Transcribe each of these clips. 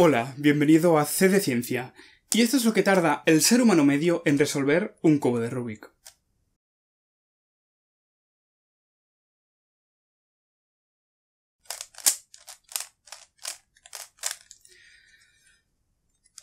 Hola, bienvenido a C de Ciencia. Y esto es lo que tarda el ser humano medio en resolver un cubo de Rubik.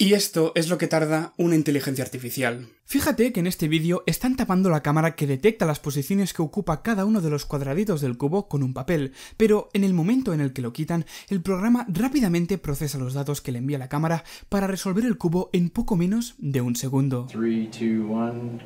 Y esto es lo que tarda una inteligencia artificial. Fíjate que en este vídeo están tapando la cámara que detecta las posiciones que ocupa cada uno de los cuadraditos del cubo con un papel, pero en el momento en el que lo quitan, el programa rápidamente procesa los datos que le envía la cámara para resolver el cubo en poco menos de un segundo. 3, 2, 1,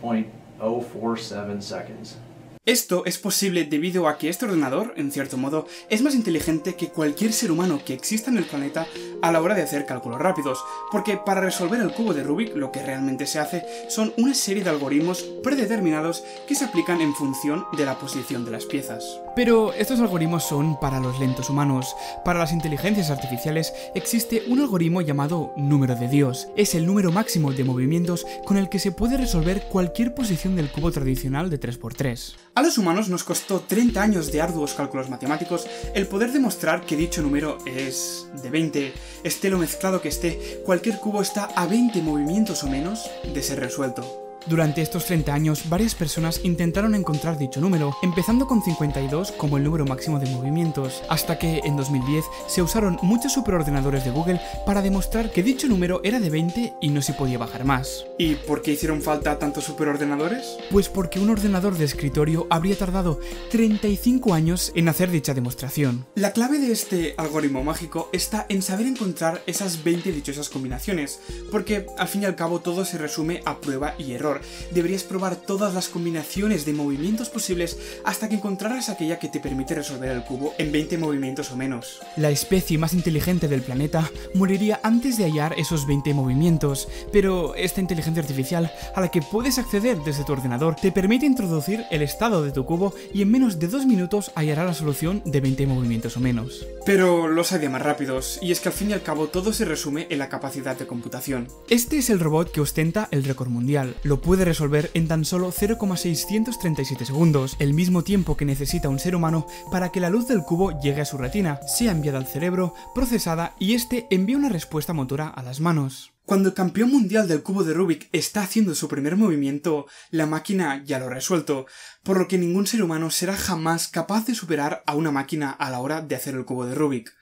go. 1.047 seconds. Esto es posible debido a que este ordenador, en cierto modo, es más inteligente que cualquier ser humano que exista en el planeta a la hora de hacer cálculos rápidos, porque para resolver el cubo de Rubik lo que realmente se hace son una serie de algoritmos predeterminados que se aplican en función de la posición de las piezas. Pero estos algoritmos son para los lentos humanos. Para las inteligencias artificiales existe un algoritmo llamado número de Dios. Es el número máximo de movimientos con el que se puede resolver cualquier posición del cubo tradicional de 3x3. A los humanos nos costó 30 años de arduos cálculos matemáticos el poder demostrar que dicho número es de 20, esté lo mezclado que esté, cualquier cubo está a 20 movimientos o menos de ser resuelto. Durante estos 30 años, varias personas intentaron encontrar dicho número, empezando con 52 como el número máximo de movimientos, hasta que en 2010 se usaron muchos superordenadores de Google para demostrar que dicho número era de 20 y no se podía bajar más. ¿Y por qué hicieron falta tantos superordenadores? Pues porque un ordenador de escritorio habría tardado 35 años en hacer dicha demostración. La clave de este algoritmo mágico está en saber encontrar esas 20 dichosas combinaciones, porque al fin y al cabo todo se resume a prueba y error. Deberías probar todas las combinaciones de movimientos posibles hasta que encontraras aquella que te permite resolver el cubo en 20 movimientos o menos. La especie más inteligente del planeta moriría antes de hallar esos 20 movimientos, pero esta inteligencia artificial a la que puedes acceder desde tu ordenador te permite introducir el estado de tu cubo y en menos de dos minutos hallará la solución de 20 movimientos o menos. Pero los hay de más rápidos, y es que al fin y al cabo todo se resume en la capacidad de computación. Este es el robot que ostenta el récord mundial. Lo puede resolver en tan solo 0,637 segundos, el mismo tiempo que necesita un ser humano para que la luz del cubo llegue a su retina, sea enviada al cerebro, procesada y este envía una respuesta motora a las manos. Cuando el campeón mundial del cubo de Rubik está haciendo su primer movimiento, la máquina ya lo ha resuelto, por lo que ningún ser humano será jamás capaz de superar a una máquina a la hora de hacer el cubo de Rubik.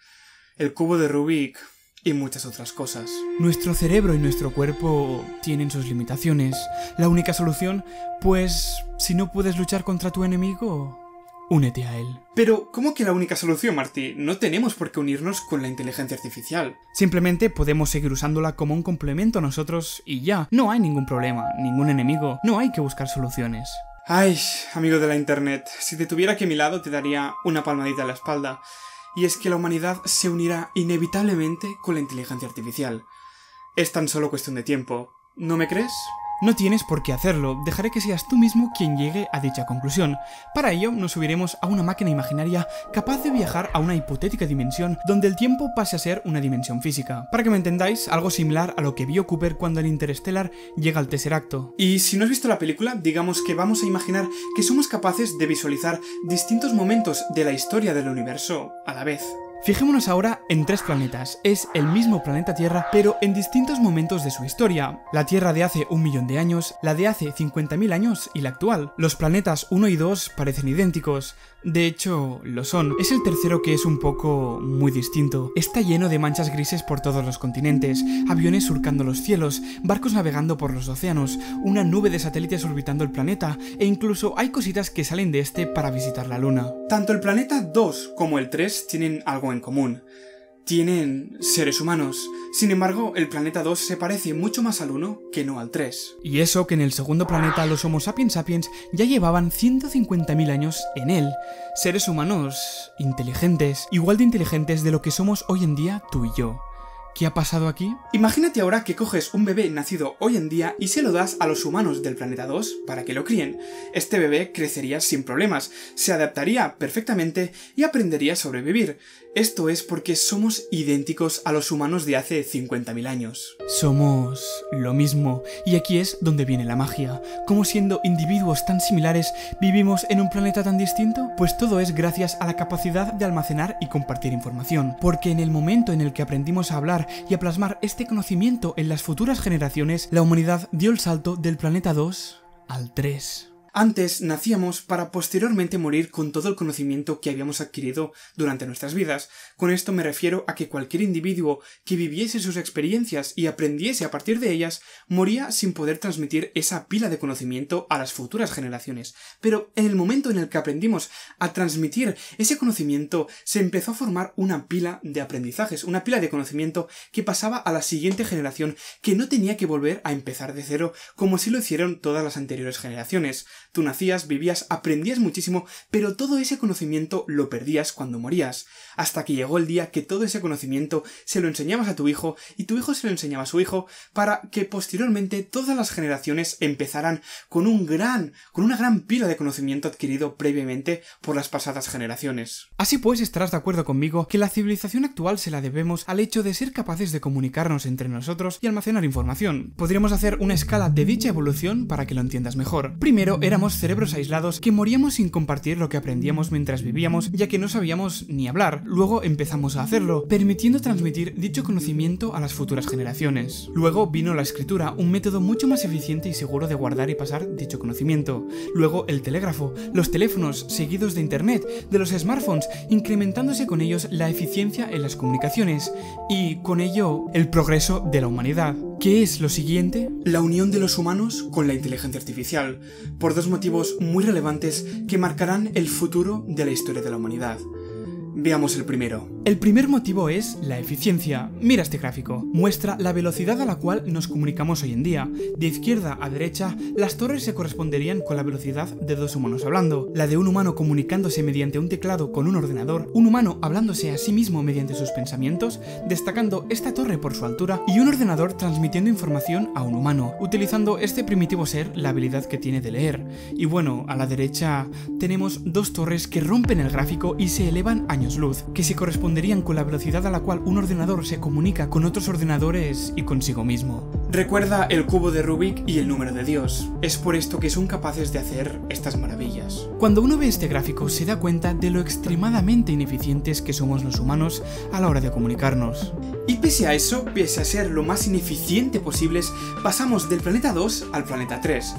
El cubo de Rubik y muchas otras cosas. Nuestro cerebro y nuestro cuerpo tienen sus limitaciones. La única solución, pues, si no puedes luchar contra tu enemigo, únete a él. Pero, ¿cómo que la única solución, Marty? No tenemos por qué unirnos con la inteligencia artificial. Simplemente podemos seguir usándola como un complemento a nosotros y ya. No hay ningún problema, ningún enemigo, no hay que buscar soluciones. Ay, amigo de la internet, si te tuviera aquí a mi lado te daría una palmadita en la espalda y es que la humanidad se unirá inevitablemente con la inteligencia artificial. Es tan solo cuestión de tiempo. ¿No me crees? No tienes por qué hacerlo, dejaré que seas tú mismo quien llegue a dicha conclusión. Para ello, nos subiremos a una máquina imaginaria capaz de viajar a una hipotética dimensión donde el tiempo pase a ser una dimensión física. Para que me entendáis, algo similar a lo que vio Cooper cuando en Interstellar llega al Tesseracto. Y si no has visto la película, digamos que vamos a imaginar que somos capaces de visualizar distintos momentos de la historia del universo a la vez. Fijémonos ahora en tres planetas. Es el mismo planeta Tierra, pero en distintos momentos de su historia. La Tierra de hace un millón de años, la de hace 50.000 años y la actual. Los planetas 1 y 2 parecen idénticos. De hecho, lo son. Es el tercero que es un poco muy distinto. Está lleno de manchas grises por todos los continentes, aviones surcando los cielos, barcos navegando por los océanos, una nube de satélites orbitando el planeta, e incluso hay cositas que salen de este para visitar la Luna. Tanto el planeta 2 como el 3 tienen algo en común. Tienen seres humanos. Sin embargo, el planeta 2 se parece mucho más al 1 que no al 3. Y eso que en el segundo planeta los Homo sapiens sapiens ya llevaban 150.000 años en él. Seres humanos inteligentes, igual de inteligentes de lo que somos hoy en día tú y yo. ¿Qué ha pasado aquí? Imagínate ahora que coges un bebé nacido hoy en día y se lo das a los humanos del planeta 2 para que lo críen. Este bebé crecería sin problemas, se adaptaría perfectamente y aprendería a sobrevivir. Esto es porque somos idénticos a los humanos de hace 50.000 años. Somos lo mismo, y aquí es donde viene la magia. ¿Cómo siendo individuos tan similares vivimos en un planeta tan distinto? Pues todo es gracias a la capacidad de almacenar y compartir información, porque en el momento en el que aprendimos a hablar y a plasmar este conocimiento en las futuras generaciones, la humanidad dio el salto del planeta 2 al 3. Antes nacíamos para posteriormente morir con todo el conocimiento que habíamos adquirido durante nuestras vidas. Con esto me refiero a que cualquier individuo que viviese sus experiencias y aprendiese a partir de ellas moría sin poder transmitir esa pila de conocimiento a las futuras generaciones. Pero en el momento en el que aprendimos a transmitir ese conocimiento se empezó a formar una pila de aprendizajes, una pila de conocimiento que pasaba a la siguiente generación que no tenía que volver a empezar de cero como si lo hicieron todas las anteriores generaciones. Tú nacías, vivías, aprendías muchísimo, pero todo ese conocimiento lo perdías cuando morías, hasta que llegó el día que todo ese conocimiento se lo enseñabas a tu hijo y tu hijo se lo enseñaba a su hijo para que posteriormente todas las generaciones empezaran con un gran, con una gran pila de conocimiento adquirido previamente por las pasadas generaciones. Así pues, estarás de acuerdo conmigo que la civilización actual se la debemos al hecho de ser capaces de comunicarnos entre nosotros y almacenar información. Podríamos hacer una escala de dicha evolución para que lo entiendas mejor. Primero, éramos cerebros aislados que moríamos sin compartir lo que aprendíamos mientras vivíamos, ya que no sabíamos ni hablar. Luego empezamos a hacerlo, permitiendo transmitir dicho conocimiento a las futuras generaciones. Luego vino la escritura, un método mucho más eficiente y seguro de guardar y pasar dicho conocimiento. Luego el telégrafo, los teléfonos seguidos de Internet, de los smartphones, incrementándose con ellos la eficiencia en las comunicaciones y con ello el progreso de la humanidad. ¿Qué es lo siguiente? La unión de los humanos con la inteligencia artificial, por dos motivos muy relevantes que marcarán el futuro de la historia de la humanidad. Veamos el primero. El primer motivo es la eficiencia. Mira este gráfico. Muestra la velocidad a la cual nos comunicamos hoy en día. De izquierda a derecha, las torres se corresponderían con la velocidad de dos humanos hablando. La de un humano comunicándose mediante un teclado con un ordenador, un humano hablándose a sí mismo mediante sus pensamientos, destacando esta torre por su altura, y un ordenador transmitiendo información a un humano, utilizando este primitivo ser la habilidad que tiene de leer. Y bueno, a la derecha tenemos dos torres que rompen el gráfico y se elevan luz, que se corresponderían con la velocidad a la cual un ordenador se comunica con otros ordenadores y consigo mismo. Recuerda el cubo de Rubik y el número de Dios. Es por esto que son capaces de hacer estas maravillas. Cuando uno ve este gráfico se da cuenta de lo extremadamente ineficientes que somos los humanos a la hora de comunicarnos. Y pese a eso, pese a ser lo más ineficiente posibles, pasamos del planeta 2 al planeta 3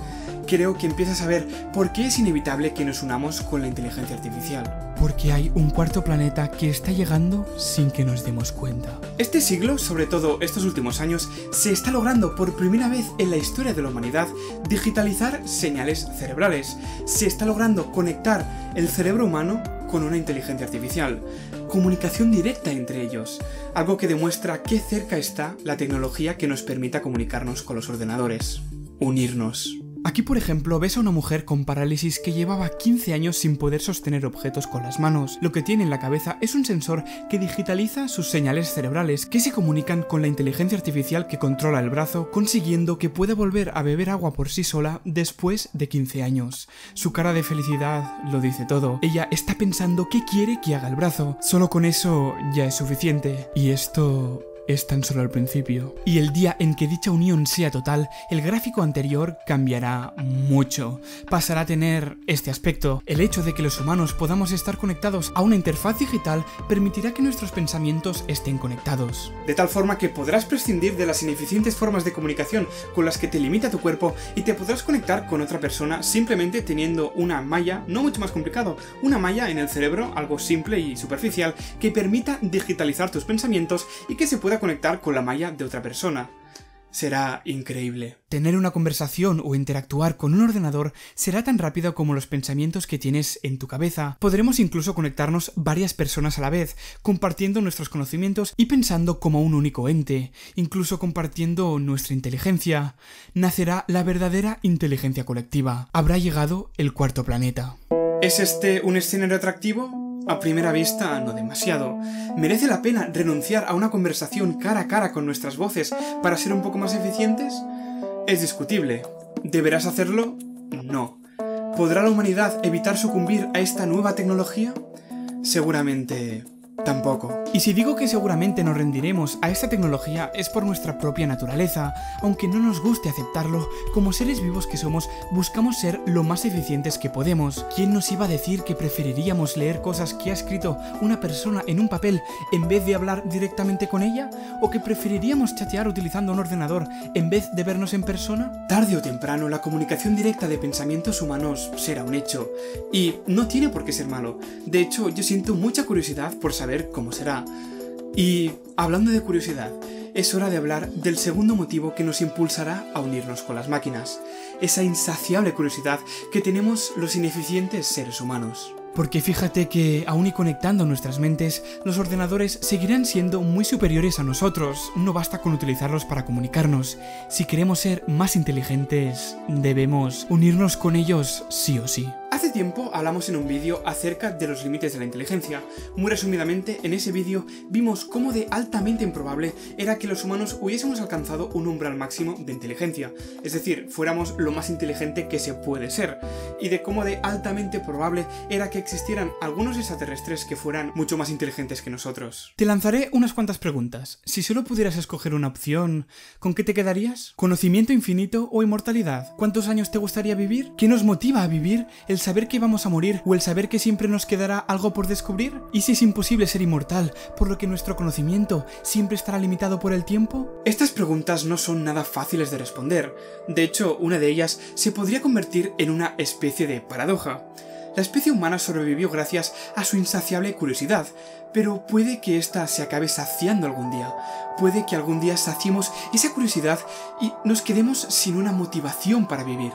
creo que empiezas a ver por qué es inevitable que nos unamos con la inteligencia artificial. Porque hay un cuarto planeta que está llegando sin que nos demos cuenta. Este siglo, sobre todo estos últimos años, se está logrando por primera vez en la historia de la humanidad digitalizar señales cerebrales. Se está logrando conectar el cerebro humano con una inteligencia artificial. Comunicación directa entre ellos, algo que demuestra qué cerca está la tecnología que nos permita comunicarnos con los ordenadores. Unirnos. Aquí, por ejemplo, ves a una mujer con parálisis que llevaba 15 años sin poder sostener objetos con las manos. Lo que tiene en la cabeza es un sensor que digitaliza sus señales cerebrales que se comunican con la inteligencia artificial que controla el brazo, consiguiendo que pueda volver a beber agua por sí sola después de 15 años. Su cara de felicidad lo dice todo. Ella está pensando qué quiere que haga el brazo. Solo con eso ya es suficiente. Y esto es tan solo el principio. Y el día en que dicha unión sea total, el gráfico anterior cambiará mucho. Pasará a tener este aspecto. El hecho de que los humanos podamos estar conectados a una interfaz digital permitirá que nuestros pensamientos estén conectados. De tal forma que podrás prescindir de las ineficientes formas de comunicación con las que te limita tu cuerpo y te podrás conectar con otra persona simplemente teniendo una malla, no mucho más complicado, una malla en el cerebro, algo simple y superficial, que permita digitalizar tus pensamientos y que se pueda conectar con la malla de otra persona. Será increíble. Tener una conversación o interactuar con un ordenador será tan rápido como los pensamientos que tienes en tu cabeza. Podremos incluso conectarnos varias personas a la vez, compartiendo nuestros conocimientos y pensando como un único ente, incluso compartiendo nuestra inteligencia. Nacerá la verdadera inteligencia colectiva. Habrá llegado el cuarto planeta. ¿Es este un escenario atractivo? A primera vista, no demasiado. ¿Merece la pena renunciar a una conversación cara a cara con nuestras voces para ser un poco más eficientes? Es discutible. ¿Deberás hacerlo? No. ¿Podrá la humanidad evitar sucumbir a esta nueva tecnología? Seguramente tampoco. Y si digo que seguramente nos rendiremos a esta tecnología es por nuestra propia naturaleza, aunque no nos guste aceptarlo, como seres vivos que somos, buscamos ser lo más eficientes que podemos. ¿Quién nos iba a decir que preferiríamos leer cosas que ha escrito una persona en un papel en vez de hablar directamente con ella? ¿O que preferiríamos chatear utilizando un ordenador en vez de vernos en persona? Tarde o temprano, la comunicación directa de pensamientos humanos será un hecho. Y no tiene por qué ser malo. De hecho, yo siento mucha curiosidad por saber cómo será. Y hablando de curiosidad, es hora de hablar del segundo motivo que nos impulsará a unirnos con las máquinas, esa insaciable curiosidad que tenemos los ineficientes seres humanos. Porque fíjate que, aún y conectando nuestras mentes, los ordenadores seguirán siendo muy superiores a nosotros. No basta con utilizarlos para comunicarnos. Si queremos ser más inteligentes, debemos unirnos con ellos sí o sí. Hace tiempo hablamos en un vídeo acerca de los límites de la inteligencia. Muy resumidamente, en ese vídeo vimos cómo de altamente improbable era que los humanos hubiésemos alcanzado un umbral máximo de inteligencia, es decir, fuéramos lo más inteligente que se puede ser, y de cómo de altamente probable era que existieran algunos extraterrestres que fueran mucho más inteligentes que nosotros. Te lanzaré unas cuantas preguntas. Si solo pudieras escoger una opción, ¿con qué te quedarías? ¿Conocimiento infinito o inmortalidad? ¿Cuántos años te gustaría vivir? ¿Qué nos motiva a vivir? ¿El saber que vamos a morir o el saber que siempre nos quedará algo por descubrir? ¿Y si es imposible ser inmortal, por lo que nuestro conocimiento siempre estará limitado por el tiempo? Estas preguntas no son nada fáciles de responder. De hecho, una de ellas se podría convertir en una especie de paradoja. La especie humana sobrevivió gracias a su insaciable curiosidad, pero puede que ésta se acabe saciando algún día. Puede que algún día saciemos esa curiosidad y nos quedemos sin una motivación para vivir.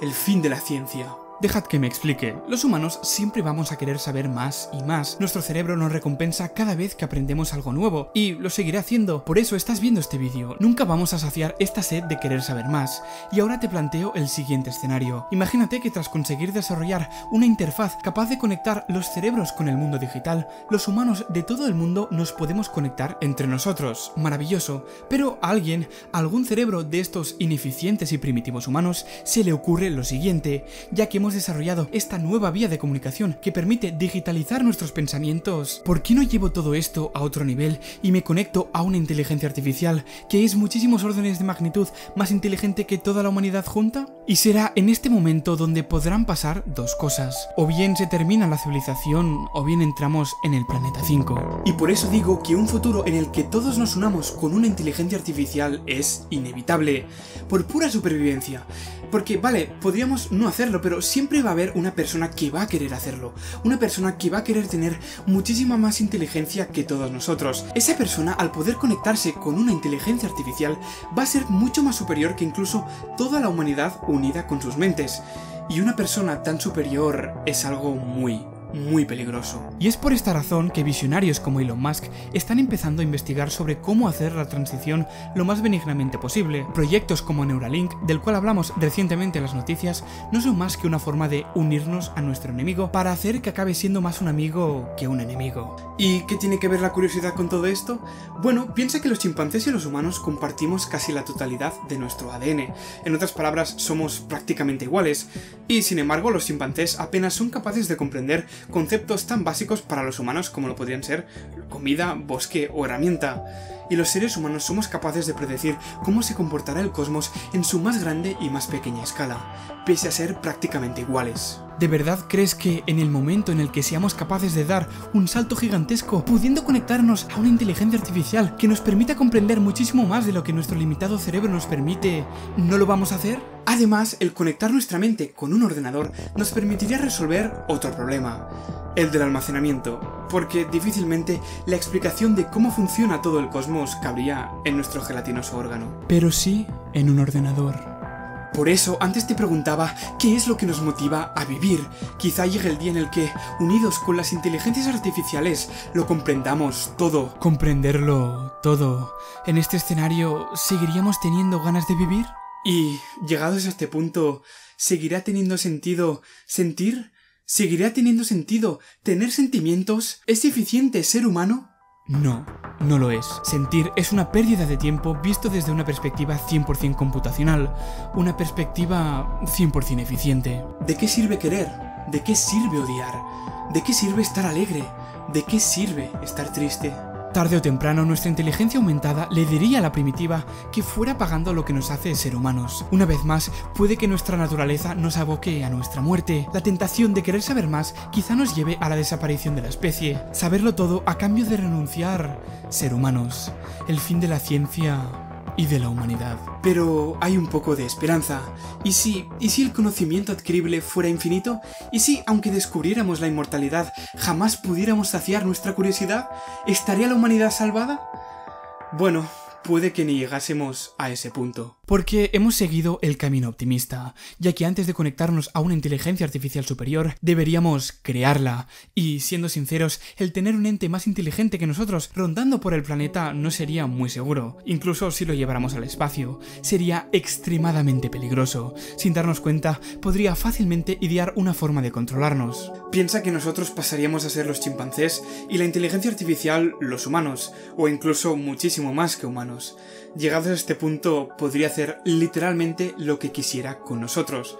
El fin de la ciencia. Dejad que me explique. Los humanos siempre vamos a querer saber más y más. Nuestro cerebro nos recompensa cada vez que aprendemos algo nuevo, y lo seguiré haciendo. Por eso estás viendo este vídeo. Nunca vamos a saciar esta sed de querer saber más. Y ahora te planteo el siguiente escenario. Imagínate que tras conseguir desarrollar una interfaz capaz de conectar los cerebros con el mundo digital, los humanos de todo el mundo nos podemos conectar entre nosotros. Maravilloso. Pero a alguien, a algún cerebro de estos ineficientes y primitivos humanos, se le ocurre lo siguiente, ya que hemos desarrollado esta nueva vía de comunicación que permite digitalizar nuestros pensamientos. ¿Por qué no llevo todo esto a otro nivel y me conecto a una inteligencia artificial que es muchísimos órdenes de magnitud más inteligente que toda la humanidad junta? Y será en este momento donde podrán pasar dos cosas. O bien se termina la civilización o bien entramos en el planeta 5. Y por eso digo que un futuro en el que todos nos unamos con una inteligencia artificial es inevitable, por pura supervivencia. Porque, vale, podríamos no hacerlo, pero siempre va a haber una persona que va a querer hacerlo. Una persona que va a querer tener muchísima más inteligencia que todos nosotros. Esa persona, al poder conectarse con una inteligencia artificial, va a ser mucho más superior que incluso toda la humanidad unida con sus mentes. Y una persona tan superior es algo muy, muy peligroso. Y es por esta razón que visionarios como Elon Musk están empezando a investigar sobre cómo hacer la transición lo más benignamente posible. Proyectos como Neuralink, del cual hablamos recientemente en las noticias, no son más que una forma de unirnos a nuestro enemigo para hacer que acabe siendo más un amigo que un enemigo. ¿Y qué tiene que ver la curiosidad con todo esto? Bueno, piensa que los chimpancés y los humanos compartimos casi la totalidad de nuestro ADN. En otras palabras, somos prácticamente iguales. Y sin embargo, los chimpancés apenas son capaces de comprender conceptos tan básicos para los humanos como lo podrían ser comida, bosque o herramienta. Y los seres humanos somos capaces de predecir cómo se comportará el cosmos en su más grande y más pequeña escala, pese a ser prácticamente iguales. ¿De verdad crees que en el momento en el que seamos capaces de dar un salto gigantesco, pudiendo conectarnos a una inteligencia artificial que nos permita comprender muchísimo más de lo que nuestro limitado cerebro nos permite, no lo vamos a hacer? Además, el conectar nuestra mente con un ordenador nos permitiría resolver otro problema, el del almacenamiento, porque difícilmente la explicación de cómo funciona todo el cosmos cabría en nuestro gelatinoso órgano. Pero sí en un ordenador. Por eso, antes te preguntaba qué es lo que nos motiva a vivir. Quizá llegue el día en el que, unidos con las inteligencias artificiales, lo comprendamos todo. Comprenderlo todo. En este escenario, ¿seguiríamos teniendo ganas de vivir? Y, llegados a este punto, ¿seguirá teniendo sentido sentir? ¿Seguirá teniendo sentido tener sentimientos? ¿Es eficiente ser humano? No, no lo es. Sentir es una pérdida de tiempo visto desde una perspectiva 100% computacional, una perspectiva 100% eficiente. ¿De qué sirve querer? ¿De qué sirve odiar? ¿De qué sirve estar alegre? ¿de qué sirve estar triste? Tarde o temprano nuestra inteligencia aumentada le diría a la primitiva que fuera pagando lo que nos hace ser humanos. Una vez más, puede que nuestra naturaleza nos aboque a nuestra muerte. La tentación de querer saber más quizá nos lleve a la desaparición de la especie. Saberlo todo a cambio de renunciar. Ser humanos. El fin de la ciencia y de la humanidad. Pero hay un poco de esperanza. ¿Y si, ¿Y si el conocimiento adquirible fuera infinito? ¿Y si, aunque descubriéramos la inmortalidad, jamás pudiéramos saciar nuestra curiosidad? ¿Estaría la humanidad salvada? Bueno, puede que ni llegásemos a ese punto. Porque hemos seguido el camino optimista, ya que antes de conectarnos a una inteligencia artificial superior, deberíamos crearla. Y siendo sinceros, el tener un ente más inteligente que nosotros rondando por el planeta no sería muy seguro. Incluso si lo lleváramos al espacio, sería extremadamente peligroso. Sin darnos cuenta, podría fácilmente idear una forma de controlarnos. Piensa que nosotros pasaríamos a ser los chimpancés y la inteligencia artificial los humanos, o incluso muchísimo más que humanos. Llegados a este punto, podría hacer literalmente lo que quisiera con nosotros.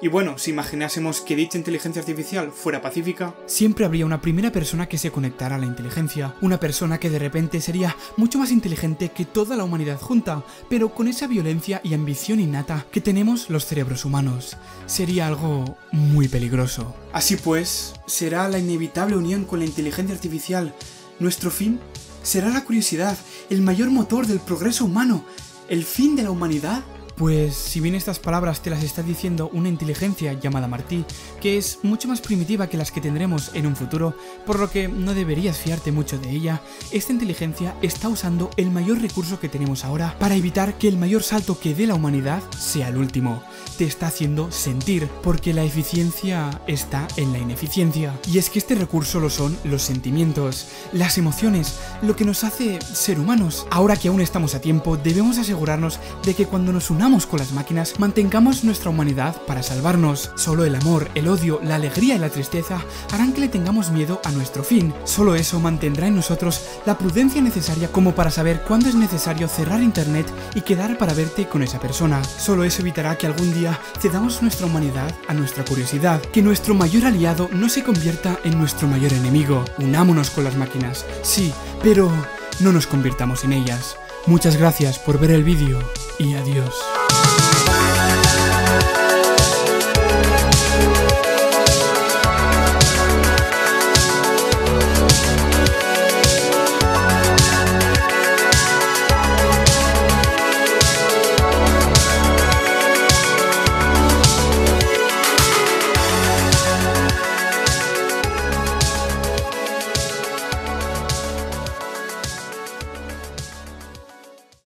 Y bueno, si imaginásemos que dicha inteligencia artificial fuera pacífica, siempre habría una primera persona que se conectara a la inteligencia, una persona que de repente sería mucho más inteligente que toda la humanidad junta, pero con esa violencia y ambición innata que tenemos los cerebros humanos. Sería algo muy peligroso. Así pues, será la inevitable unión con la inteligencia artificial nuestro fin será la curiosidad, el mayor motor del progreso humano, el fin de la humanidad. Pues si bien estas palabras te las está diciendo una inteligencia llamada Martí, que es mucho más primitiva que las que tendremos en un futuro, por lo que no deberías fiarte mucho de ella, esta inteligencia está usando el mayor recurso que tenemos ahora para evitar que el mayor salto que dé la humanidad sea el último. Te está haciendo sentir, porque la eficiencia está en la ineficiencia. Y es que este recurso lo son los sentimientos, las emociones, lo que nos hace ser humanos. Ahora que aún estamos a tiempo, debemos asegurarnos de que cuando nos unamos con las máquinas, mantengamos nuestra humanidad para salvarnos. Solo el amor, el odio, la alegría y la tristeza harán que le tengamos miedo a nuestro fin. Solo eso mantendrá en nosotros la prudencia necesaria como para saber cuándo es necesario cerrar internet y quedar para verte con esa persona. Solo eso evitará que algún día cedamos nuestra humanidad a nuestra curiosidad, que nuestro mayor aliado no se convierta en nuestro mayor enemigo. Unámonos con las máquinas, sí, pero no nos convirtamos en ellas. Muchas gracias por ver el vídeo y adiós.